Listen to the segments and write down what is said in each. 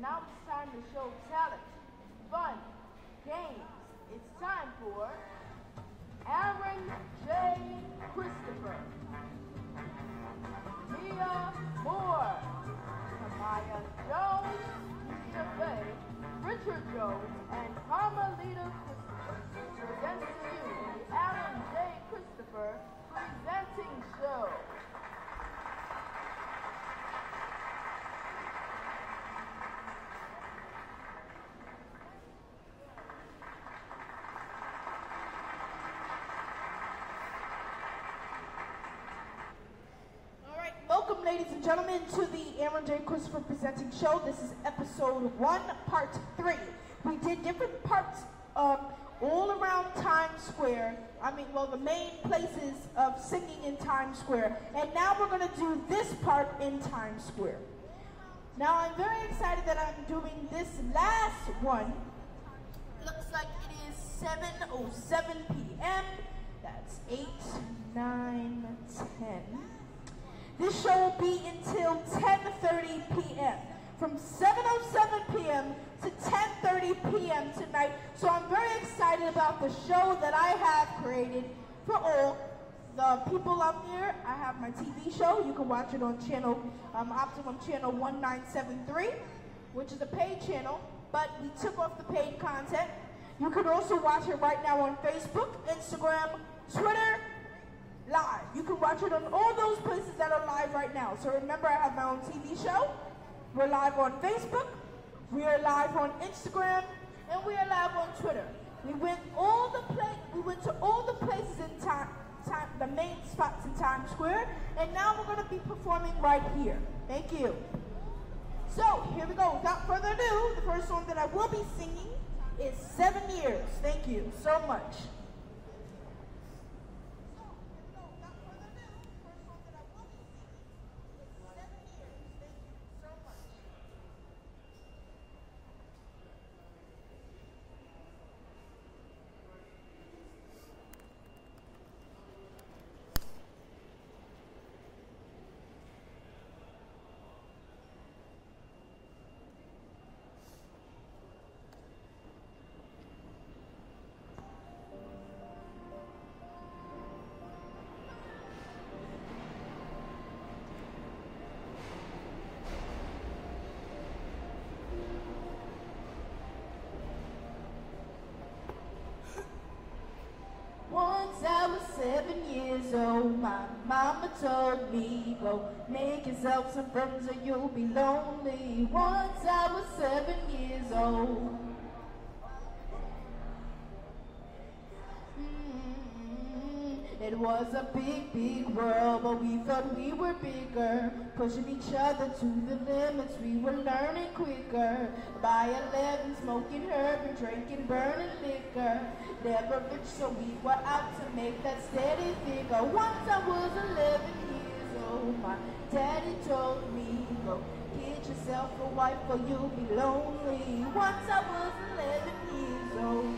Now it's time to show talent, fun, games. It's time for Aaron J. Christopher, Mia Moore, Kamaya Jones, Keisha Bay, Richard Jones, ladies and gentlemen, to the Aaron J. Christopher presenting show. This is episode one, part three. We did different parts um, all around Times Square. I mean, well, the main places of singing in Times Square. And now we're going to do this part in Times Square. Now, I'm very excited that I'm doing this last one. Looks like it is 7.07 p.m. That's 8, 9, 10. This show will be until 10.30 p.m. From 7.07 p.m. to 10.30 p.m. tonight. So I'm very excited about the show that I have created for all the people out there. I have my TV show. You can watch it on channel, um, Optimum Channel 1973, which is a paid channel, but we took off the paid content. You can also watch it right now on Facebook, Instagram, Twitter, live. You can watch it on all those places that are live right now. So remember, I have my own TV show. We're live on Facebook. We are live on Instagram, and we are live on Twitter. We went all the pla- We went to all the places in time, time, the main spots in Times Square, and now we're going to be performing right here. Thank you. So here we go. Without further ado, the first song that I will be singing is Seven Years. Thank you so much. Seven years old, my mama told me, go make yourself some friends or you'll be lonely. Once I was seven years old. Mm, It was a big, big world, but we thought we were bigger. Pushing each other to the limits, we were learning quicker. By 11, smoking herb and drinking burning liquor. Never rich, so we were out to make that steady figure. Once I was 11 years old, my daddy told me, go get yourself a wife or you'll be lonely. Once I was 11 years old.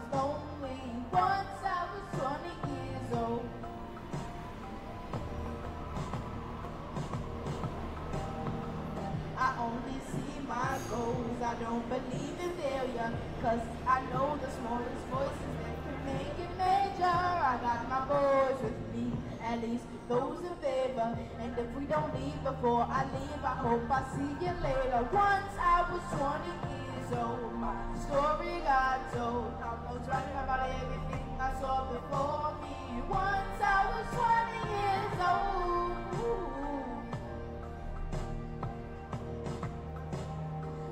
And if we don't leave before I leave, I hope I see you later. Once I was 20 years old, my story got told. I was writing about everything I saw before me. Once I was 20 years old.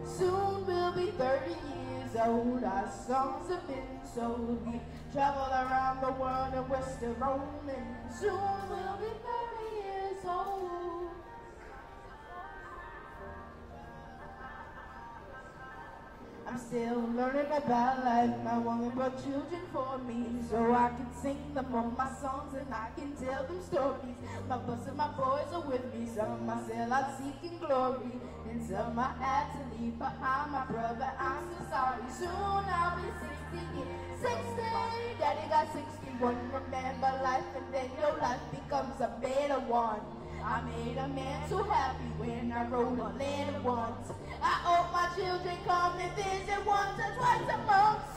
Soon we'll be 30 years old. Our songs have been sold. We traveled around the world and we're still rolling. Soon we'll be 30 old. I'm still learning about life. My woman brought children for me, so I can sing them all my songs and I can tell them stories. My bus and my boys are with me. Some I still out seeking glory, and some I had to leave behind. My brother, I'm so sorry. Soon I'll be 60 years. 60, Daddy got 61. Remember life, and then your life becomes a better one. I made a man so happy when I wrote a letter once. I hope my children come and visit once or twice a month.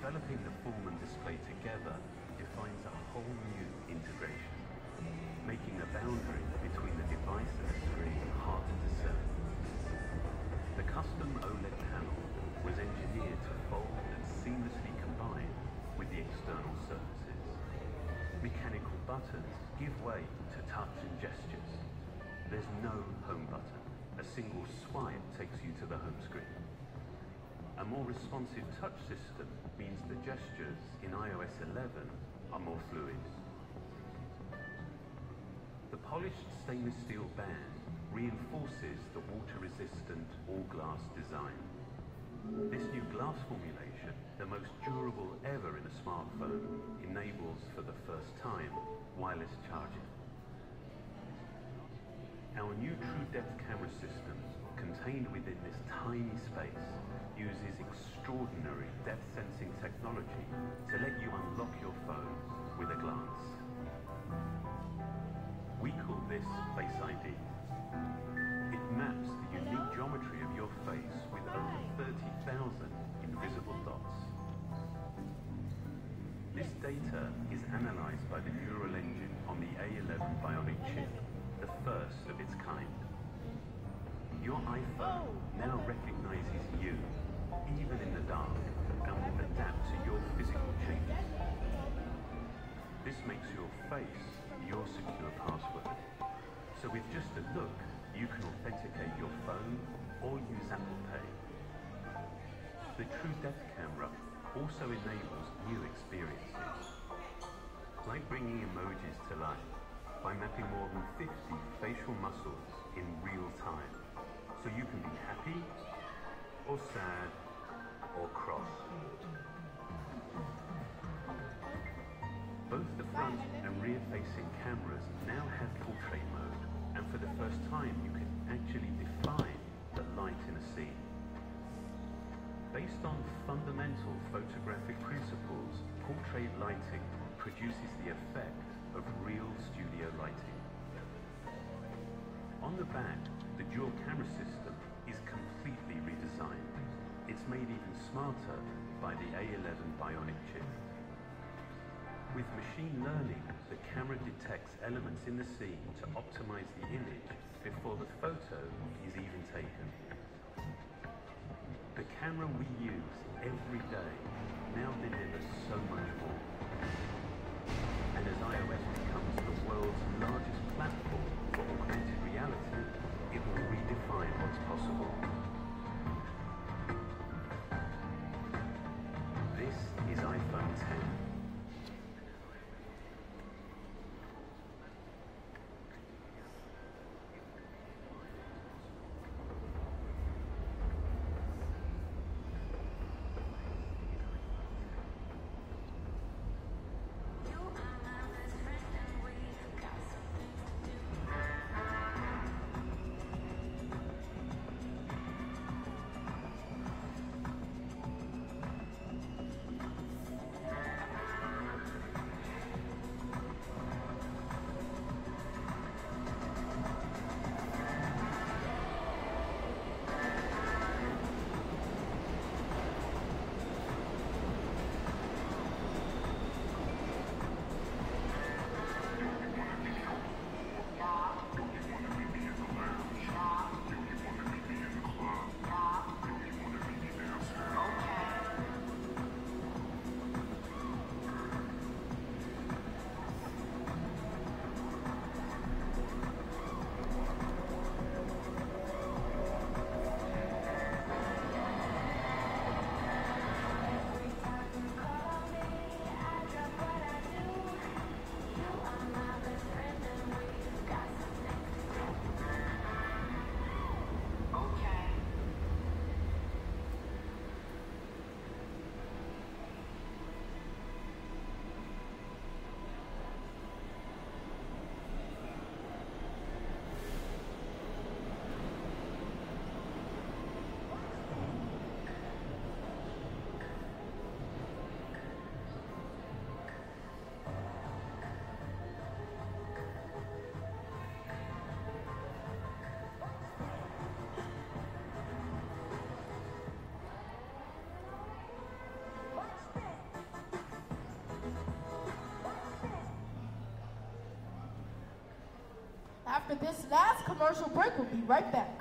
Developing the form and display together defines a whole new integration, making the boundary between the device and the screen hard to discern. The custom OLED panel was engineered to fold and seamlessly combine with the external surfaces. Mechanical buttons give way to touch and gestures. There's no home button. A single swipe takes you to the home screen. A more responsive touch system means the gestures in iOS 11 are more fluid. The polished stainless steel band reinforces the water-resistant all-glass design. This new glass formulation, the most durable ever in a smartphone, enables for the first time wireless charging. Our new True Depth camera system, contained within this tiny space, uses extraordinary depth sensing technology to let you unlock your phone with a glance. We call this Face ID. It maps the unique geometry of your face with over 30,000 invisible dots. This data is analyzed by the neural engine on the A11 Bionic chip, the first. Your iPhone now recognizes you, even in the dark, and will adapt to your physical changes. This makes your face your secure password. So with just a look, you can authenticate your phone or use Apple Pay. The True Depth camera also enables new experiences, like bringing emojis to life by mapping more than 50 facial muscles in real time, so you can be happy or sad or cross. Both the front and rear-facing cameras now have portrait mode, and for the first time you can actually define the light in a scene. Based on fundamental photographic principles, portrait lighting produces the effect of real studio lighting. On the back, the dual camera system is completely redesigned. It's made even smarter by the A11 Bionic chip. With machine learning, the camera detects elements in the scene to optimize the image before the photo is even taken. The camera we use every day now delivers so much more. And as iOS becomes the world's largest possible. This is iPhone 10. After this last commercial break, we'll be right back.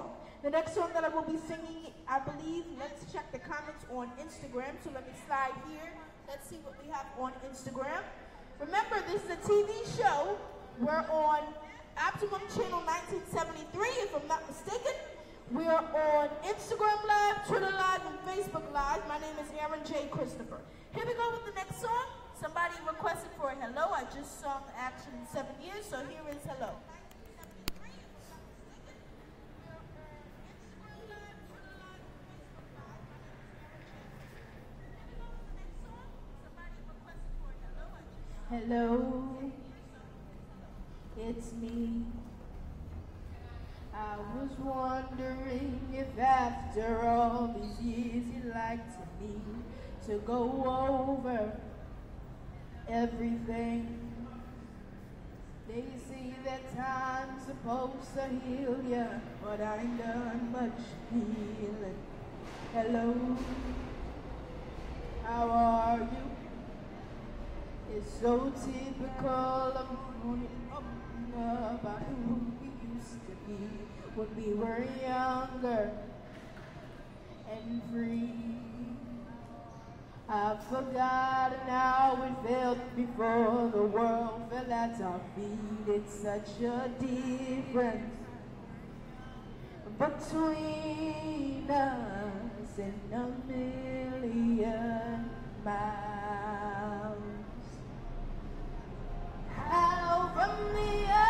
Song. The next song that I will be singing, I believe, let's check the comments on Instagram. So let me slide here. Let's see what we have on Instagram. Remember, this is a TV show. We're on Optimum Channel 1973, if I'm not mistaken. We are on Instagram Live, Twitter Live, and Facebook Live. My name is Aaron J. Christopher. Here we go with the next song. Somebody requested for a hello. I just sung Action in seven years, so here is hello. Hello, it's me. I was wondering if after all these years you'd like to me to go over everything. They say that time's supposed to heal ya, but I ain't done much healing. Hello, how are you? so typical of about who we used to be when we were younger and free. I've forgotten how it felt before the world fell at our feet. It's such a difference between us and a million miles. from the earth.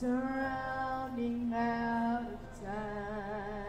surrounding out of time.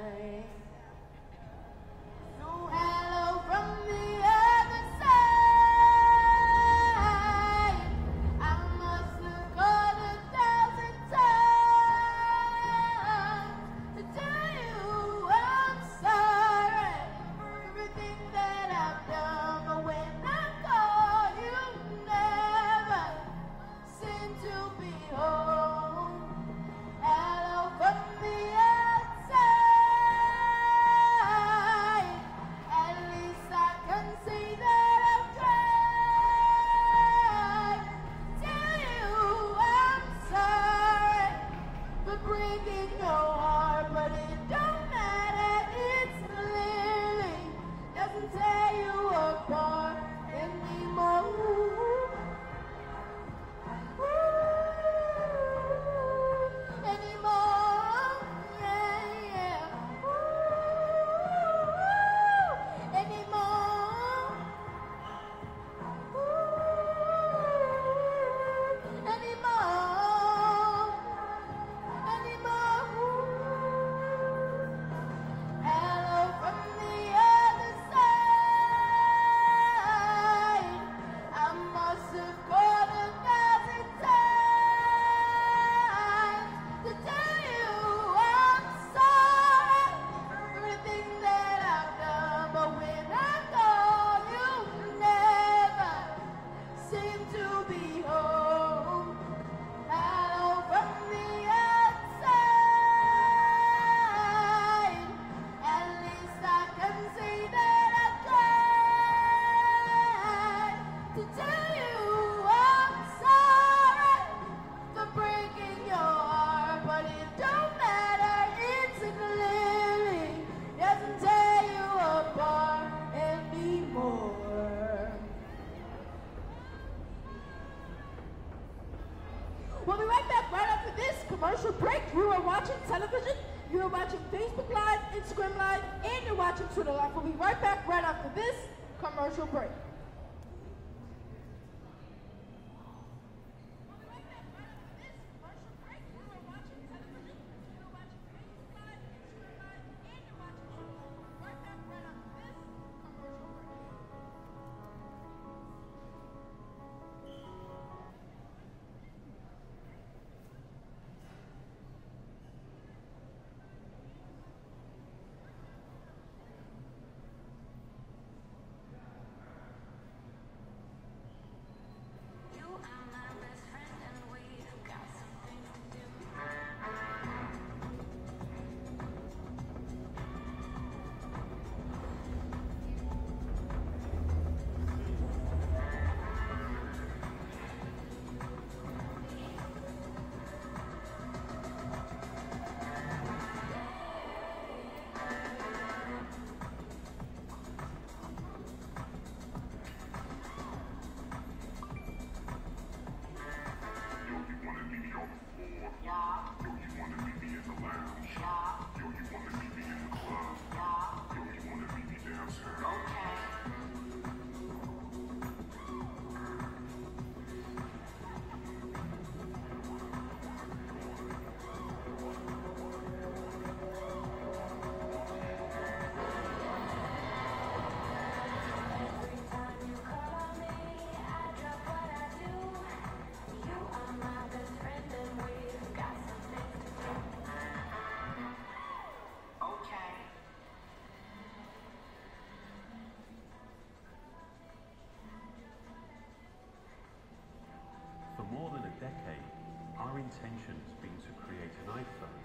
intention has been to create an iPhone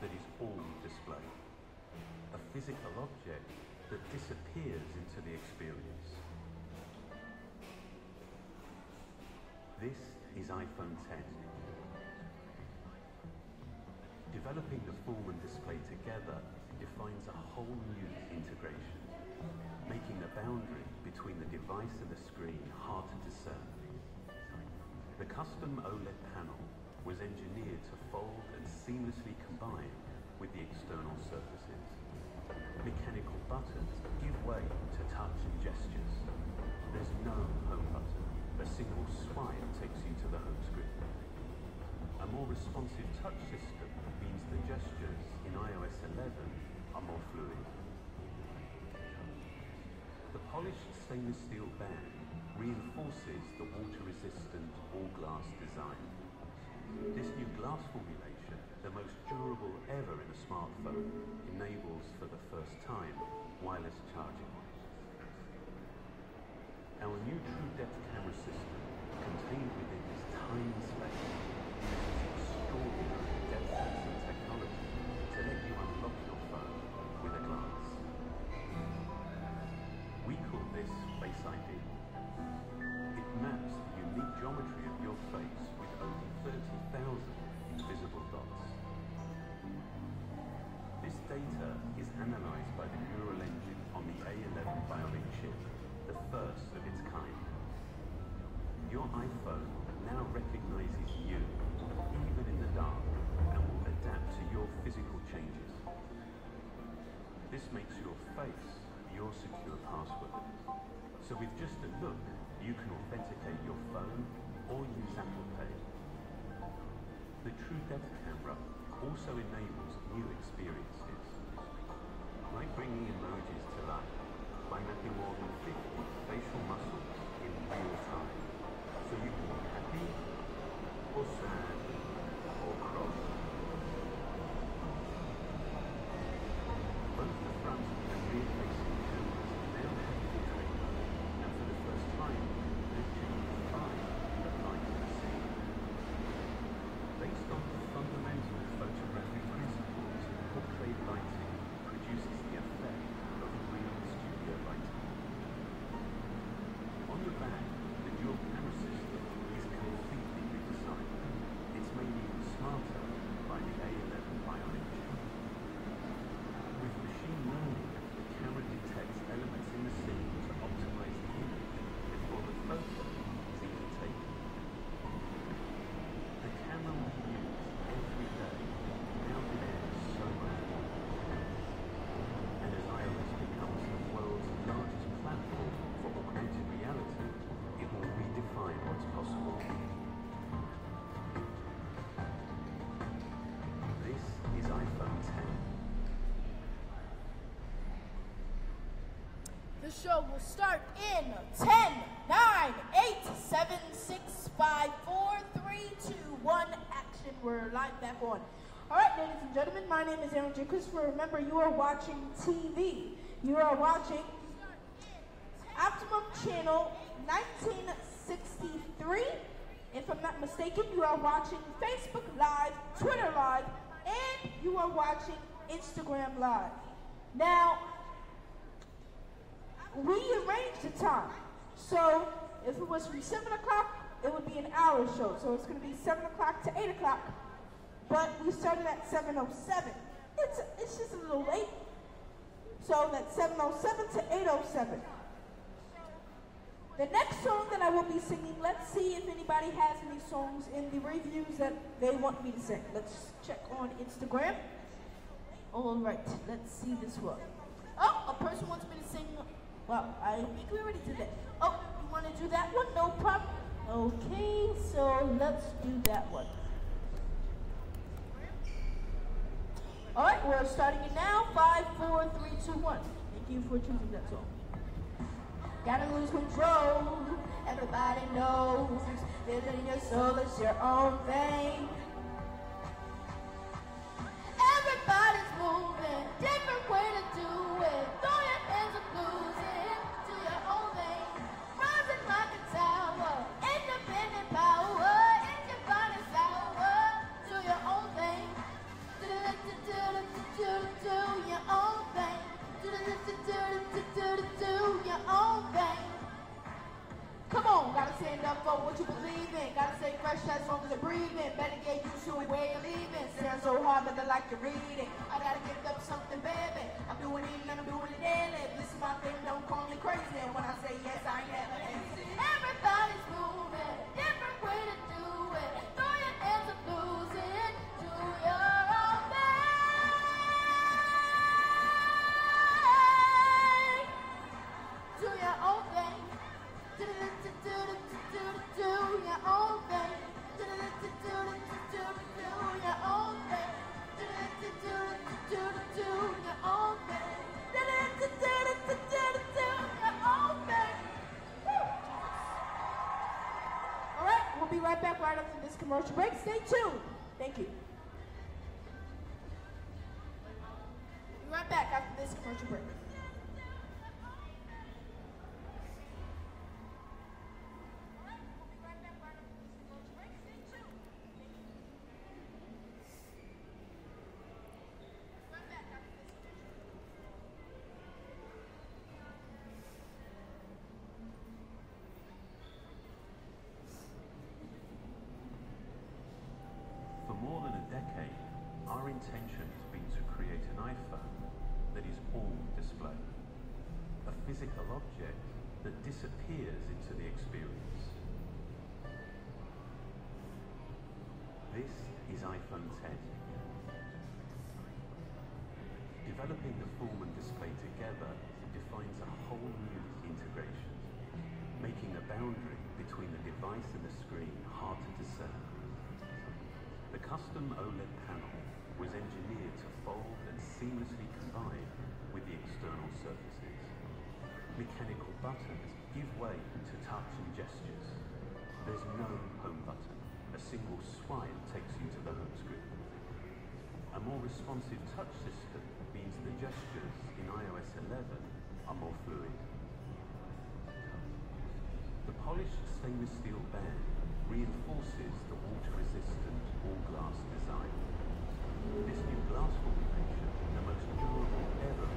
that is all display, a physical object that disappears into the experience. This is iPhone 10. Developing the form and display together defines a whole new integration, making the boundary between the device and the screen hard to discern. The custom OLED panel was engineered to fold and seamlessly combine with the external surfaces. Mechanical buttons give way to touch and gestures. There's no home button. A single swipe takes you to the home screen. A more responsive touch system means the gestures in iOS 11 are more fluid. The polished stainless steel band reinforces the water-resistant all-glass design. This new glass formulation, the most durable ever in a smartphone, enables for the first time wireless charging. Our new True Depth camera system, contained within this tiny space, So with just a look, you can authenticate your phone or use Apple Pay. The True Depth camera also enables new experiences, like bringing emojis show will start in 10, 9, 8, 7, 6, 5, 4, 3, 2, 1. Action. We're live back on. All right, ladies and gentlemen, my name is Aaron J. Christopher. Remember, you are watching TV. You are watching Optimum Channel 1963. If I'm not mistaken, you are watching Facebook Live, Twitter Live, and you are watching Instagram Live. Now, we arranged the time. So if it was from 7 o'clock, it would be an hour show. So it's going to be 7 o'clock to 8 o'clock. But we started at 7.07. It's, it's just a little late. So that's 7.07 to 8.07. The next song that I will be singing, let's see if anybody has any songs in the reviews that they want me to sing. Let's check on Instagram. All right, let's see this one. Oh, a person wants me to sing. Well, I think we already did that. Oh, you want to do that one? No problem. Okay, so let's do that one. All right, we're starting it now. Five, four, three, two, one. Thank you for choosing that song. Gotta lose control. Everybody knows living your soul is your own thing. Commercial break. Stay tuned. Physical object that disappears into the experience. This is iPhone 10. Developing the form and display together defines a whole new integration, making the boundary between the device and the screen hard to discern. The custom OLED panel was engineered to fold and seamlessly combine with the external surfaces. Mechanical buttons give way to touch and gestures. There's no home button. A single swipe takes you to the home screen. A more responsive touch system means the gestures in iOS 11 are more fluid. The polished stainless steel band reinforces the water-resistant all-glass design. This new glass formulation, the most durable ever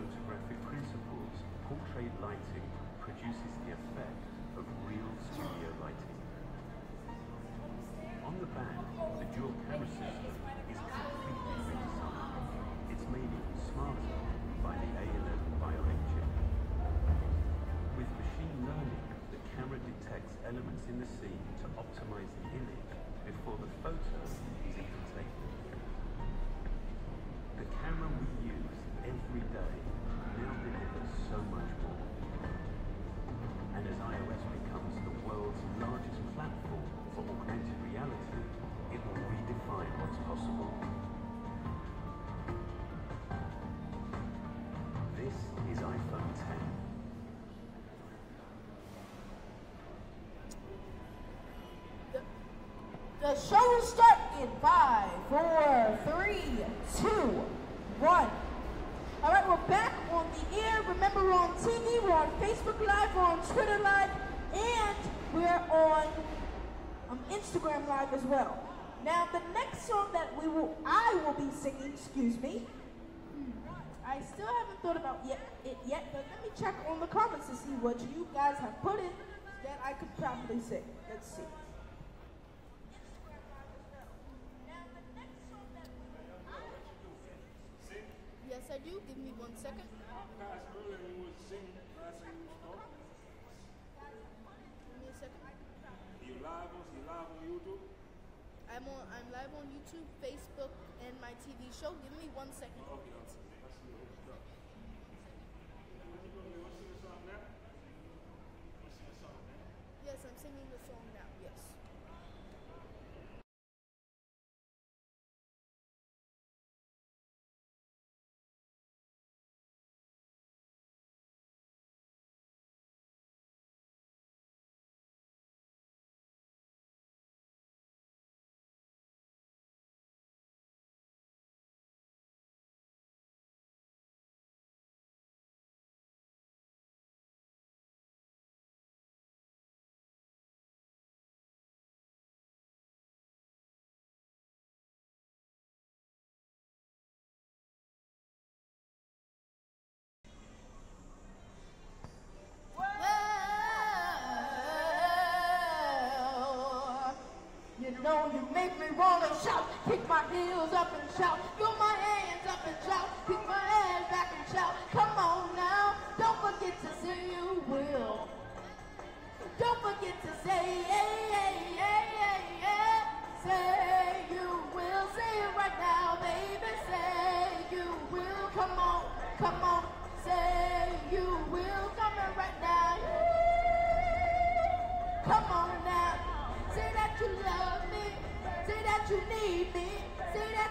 photographic principles, portrait lighting produces the effect of real studio lighting. On the back, the dual camera system is completely redesigned. It's made even smarter by the A11 Bionic chip. With machine learning, the camera detects elements in the scene to optimize the image before the photo every day now delivers so much more. And as iOS becomes the world's largest platform for augmented reality, it will redefine what's possible. This is iPhone 10. The show will start in five, four, three, two, one. All right, we're back on the air. Remember, we're on TV, we're on Facebook Live, we're on Twitter Live, and we're on um, Instagram Live as well. Now, the next song that we will, I will be singing, excuse me, I still haven't thought about yet, it yet, but let me check on the comments to see what you guys have put in that I could probably sing. Let's see. Yes, I do. Give me one second. I'm on. I'm live on YouTube, Facebook, and my TV show. Give me one second. Okay. Yes, I'm singing the song now. Know you make me wanna shout, kick my heels up and shout, throw my hands up and shout,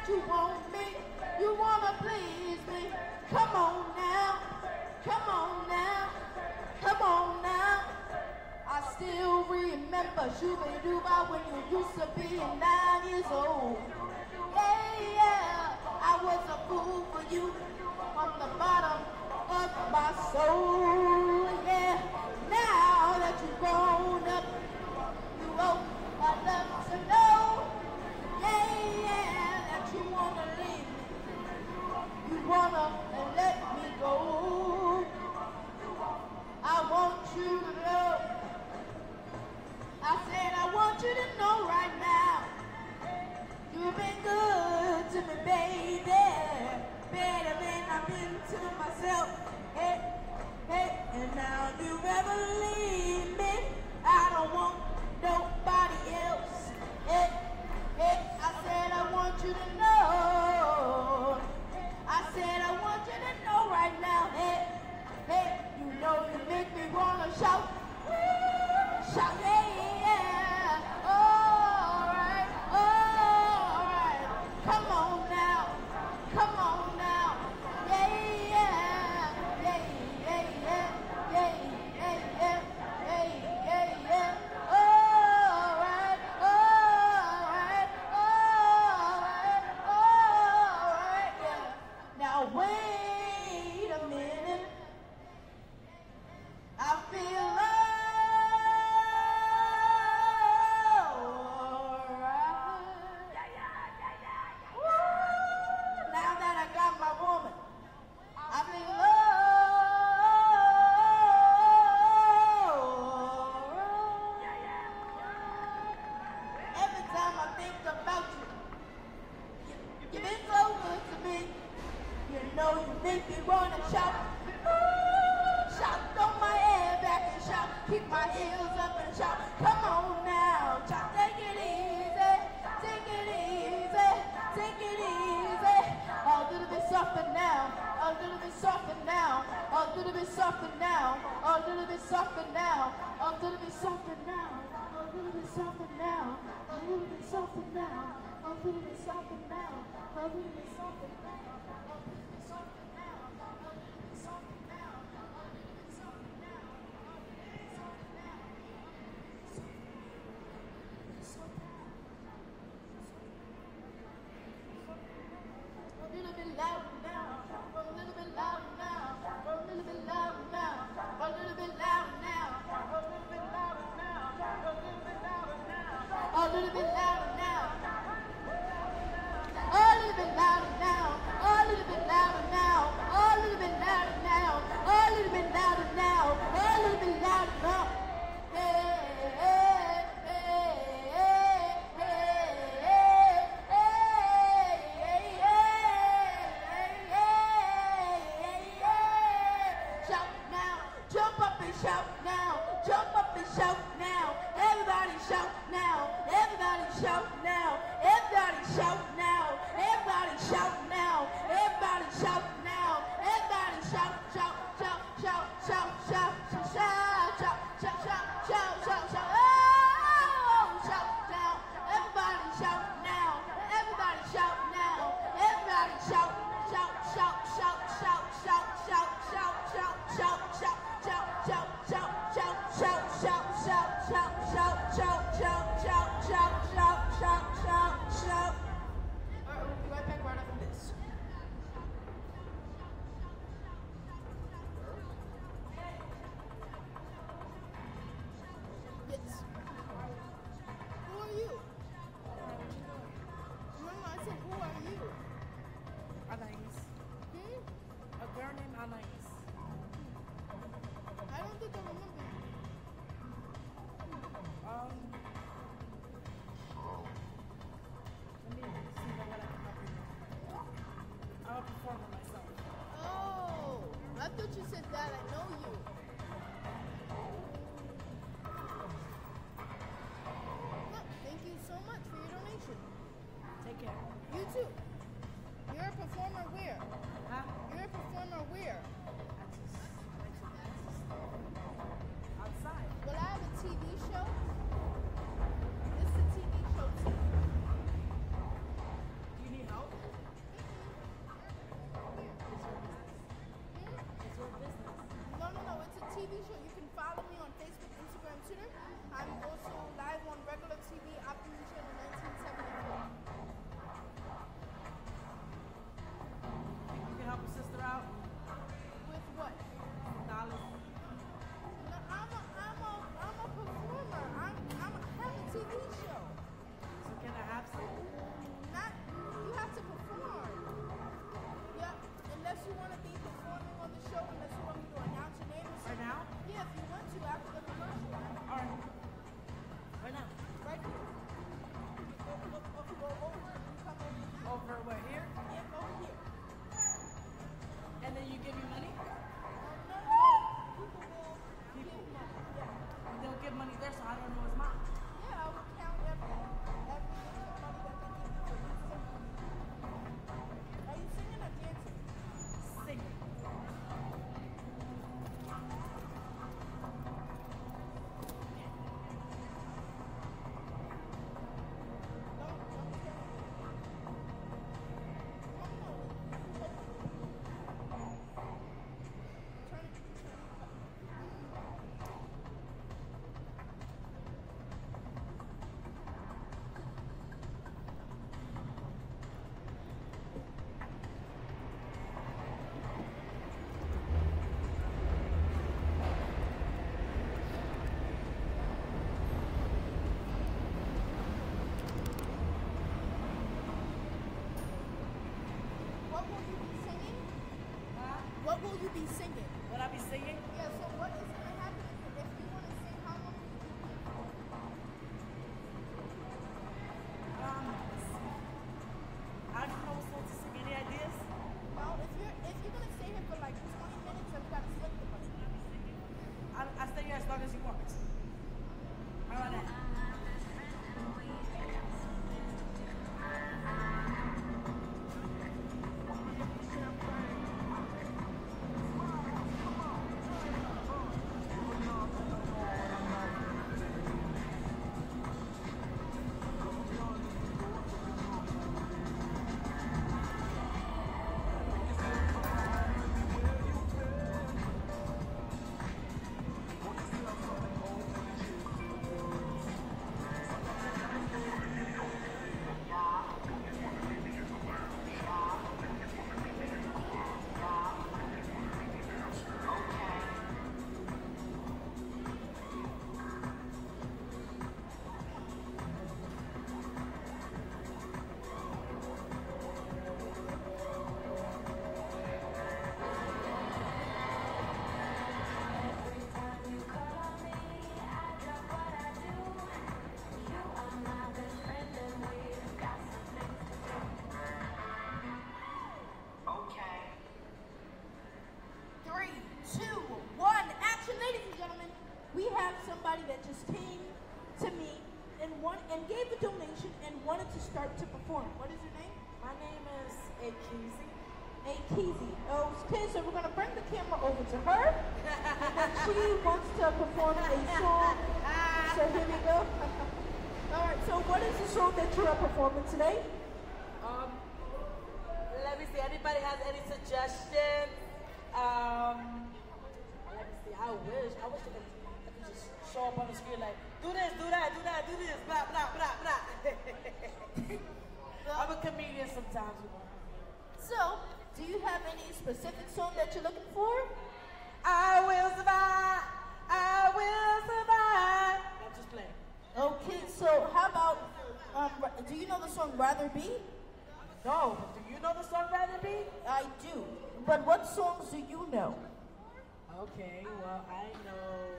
you want me. You wanna please me. Come on now. Come on now. Come on now. I still remember Shooby Dooba when you used to be nine years old. Hey, yeah, I was a fool for you from the bottom of my soul. Yeah, now that you've grown up, you owe a love to know. Yeah, yeah, you wanna leave me. You wanna let me go. I want you to know. I said I want you to know right now. You've been good to me, baby. Better than I've been to myself. Hey, hey, and now you ever leave me. I don't want nobody I'm feeling this up and down, I'm feeling this up and down, I'm feeling this up and down. to be safe. And gave a donation and wanted to start to perform. What is your name? My name is Akizi. A Okay, so we're gonna bring the camera over to her, and she wants to perform a song. So here we go. All right. So what is the song that you are performing today? Um, let me see. Anybody has any suggestions? Um, let me see. I wish. I wish I could, I could just show up on the screen like, do this, do that, do that, do this, blah blah blah blah. I'm a comedian sometimes. So, do you have any specific song that you're looking for? I will survive. I will survive. I'm just playing. Okay, so how about, um, do you know the song Rather Be? No, but do you know the song Rather Be? I do. But what songs do you know? Okay, well, I know.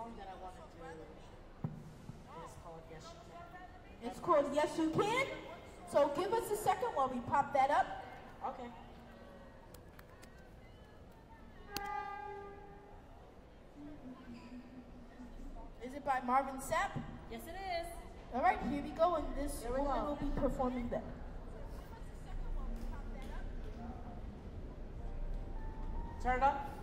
Song that I want to do. It's called Yes You Can. It's called Yes You Can. So give us a second while we pop that up. Okay. Is it by Marvin Sapp? Yes, it is. All right, here we go, and this woman will be performing that. Turn it up.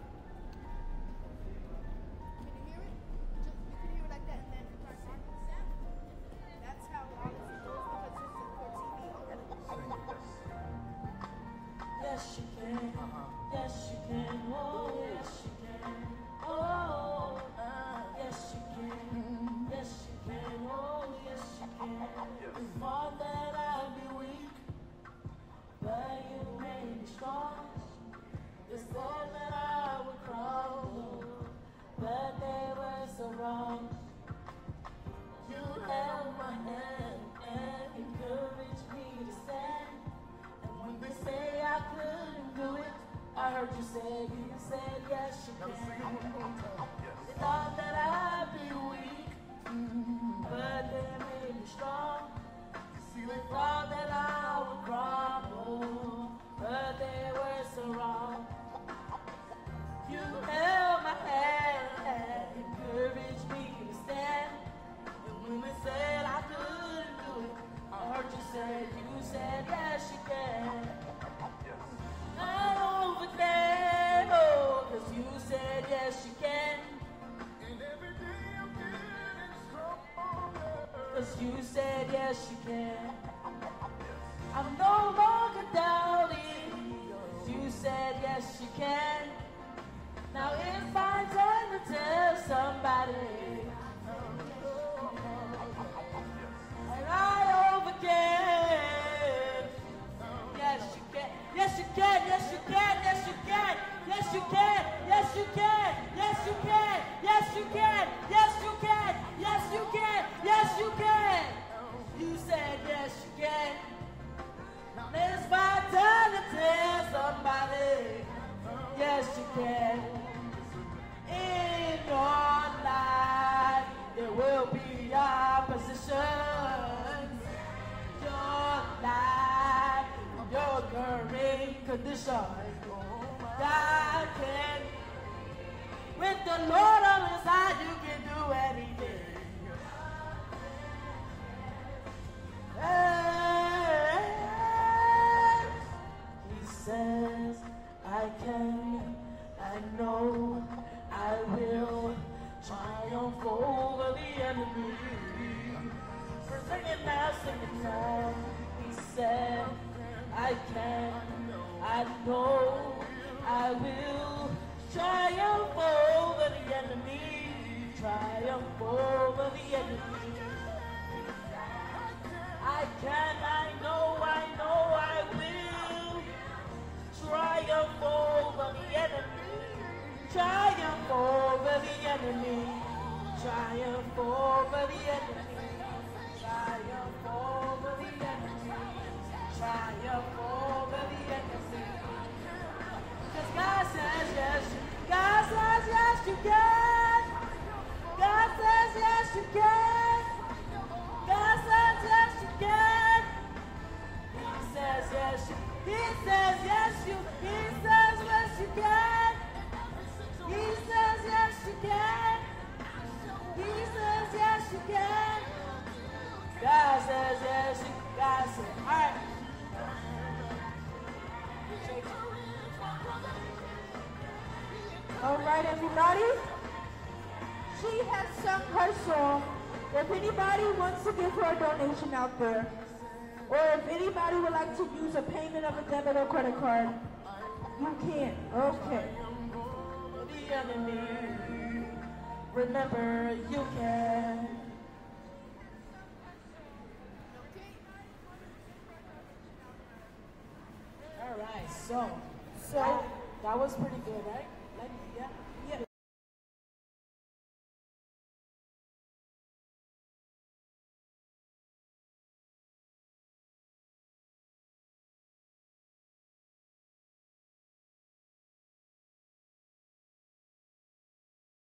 Triumph over the enemy. Triumph over the enemy. Triumph over the enemy. Because God says yes. God says yes, you can. God says yes, you can. God says yes, you can. He says yes. He says yes, you. He says yes, you can. He says yes, you can again. Yes, All right. All right, everybody. She has sung her song. If anybody wants to give her a donation out there, or if anybody would like to use a payment of a debit or credit card, you can. Okay. The enemy. Remember, you can. Right, so so that was pretty good, right?